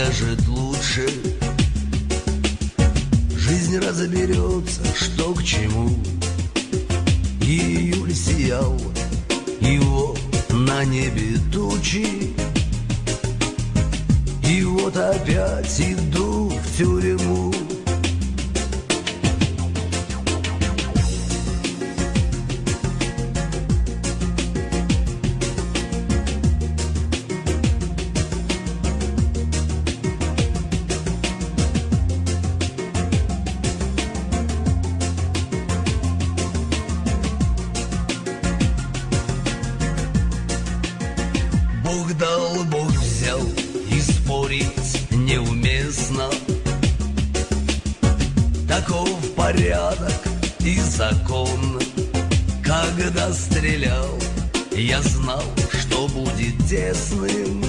скажет лучше. Жизнь разберется, что к чему. Июль сиял, его на небе тучи. И вот опять иду в тюрьму Бог дал, Бог взял, и спорить неуместно. Таков порядок и закон. Когда стрелял, я знал, что будет тесным.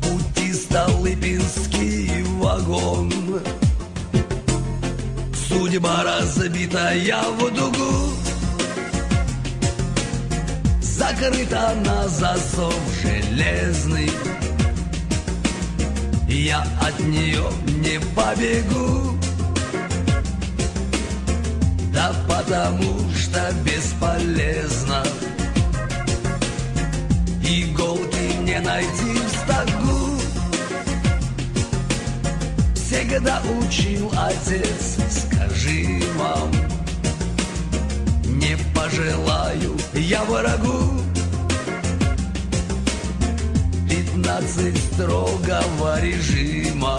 Пути Столыпинский вагон. Судьба разбитая в дугу Закрыта на засов железный. Я от нее не побегу. Да потому что бесполезно. Иголки не найти в стогу. Всегда учил отец, скажи, мам Не пожелаю. Я врагу. Пятнадцать строгого режима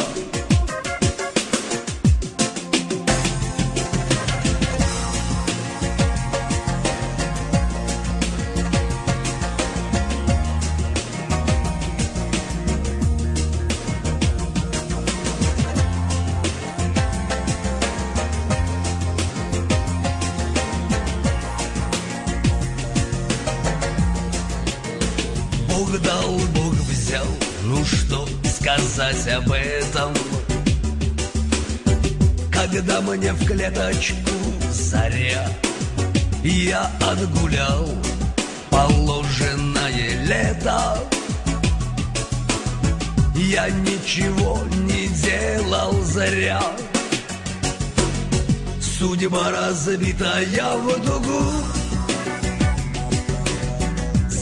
Взял, ну что сказать об этом? Когда мне в клеточку заря Я отгулял положенное лето. Я ничего не делал зря. Судьба разбитая в дугу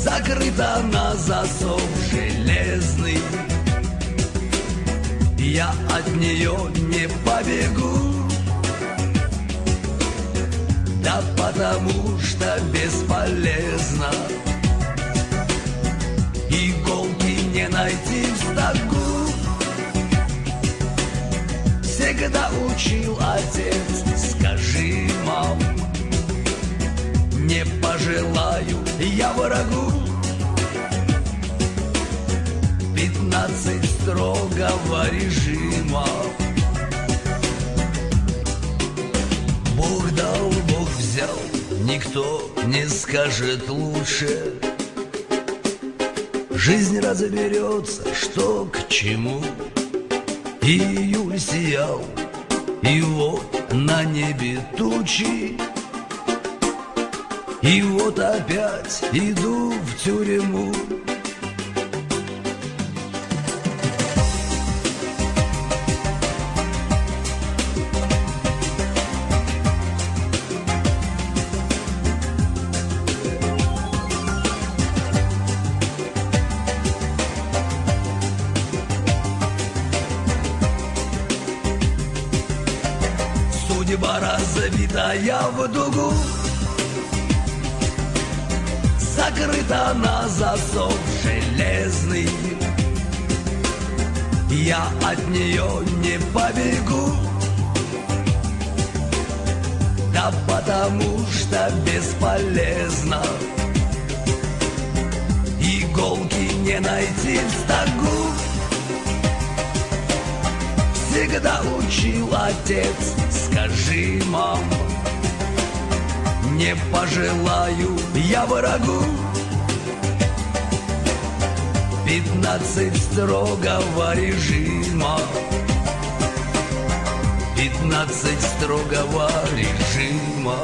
Закрыта на засов железный. Я от нее не побегу. Да потому что бесполезно. Иголки не найти в стогу Всегда учил отец, скажи, мам Не пожелаю я врагу Пятнадцать строгого режима. Бог дал, Бог взял, никто не скажет лучше. Жизнь разберется, что к чему. Июль сиял, и вот на небе тучи. И вот опять иду в тюрьму разбитая в дугу. Закрыта на засов железный. Я от нее не побегу. Да потому что бесполезно. Иголки не найти в стогу Всегда учил отец, скажи, мам Не пожелаю я врагу. Пятнадцать строгого режима. Пятнадцать строгого режима